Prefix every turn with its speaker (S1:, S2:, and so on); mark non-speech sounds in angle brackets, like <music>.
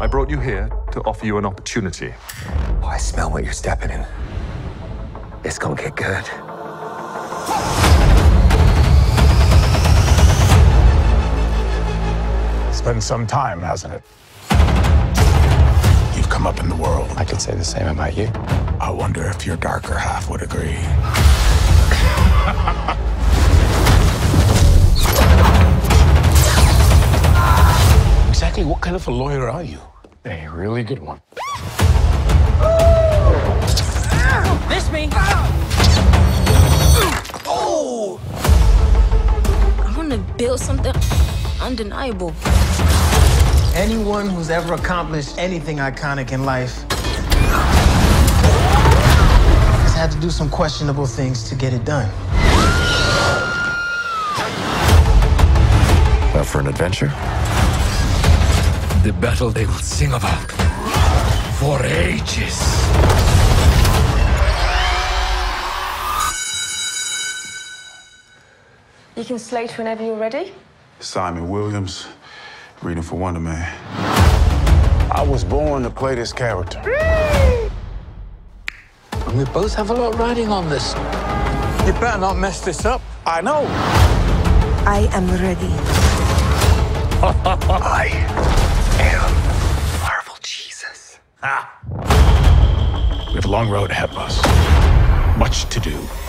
S1: I brought you here to offer you an opportunity.
S2: Oh, I smell what you're stepping in. It's gonna get good.
S3: It's been some time, hasn't it? You've come up in the world.
S4: I could say the same about you.
S3: I wonder if your darker half would agree. <laughs>
S4: Exactly what kind of a lawyer are you? A really good one.
S5: Miss me!
S6: Oh! I want to build something undeniable.
S5: Anyone who's ever accomplished anything iconic in life has had to do some questionable things to get it done.
S2: Up for an adventure?
S4: The battle they will sing about for ages.
S7: You can slate whenever you're ready.
S3: Simon Williams, reading for Wonder Man. I was born to play this character.
S4: and We both have a lot riding on this. You better not mess this up.
S3: I know.
S7: I am ready. <laughs>
S2: I am Marvel Jesus.
S3: We have a long road ahead of us. Much to do.